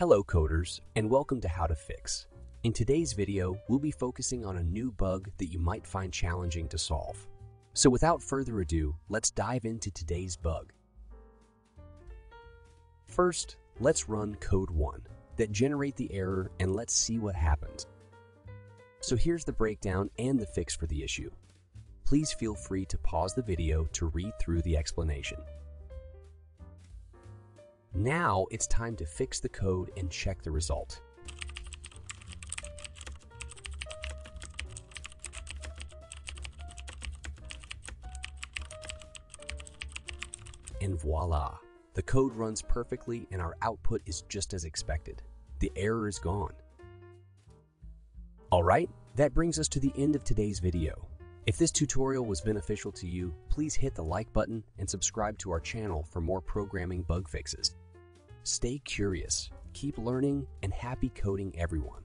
Hello coders and welcome to How to Fix. In today's video, we'll be focusing on a new bug that you might find challenging to solve. So without further ado, let's dive into today's bug. First, let's run code 1 that generate the error and let's see what happens. So here's the breakdown and the fix for the issue. Please feel free to pause the video to read through the explanation. Now it's time to fix the code and check the result. And voila! The code runs perfectly and our output is just as expected. The error is gone. Alright, that brings us to the end of today's video. If this tutorial was beneficial to you, please hit the like button and subscribe to our channel for more programming bug fixes. Stay curious, keep learning, and happy coding everyone.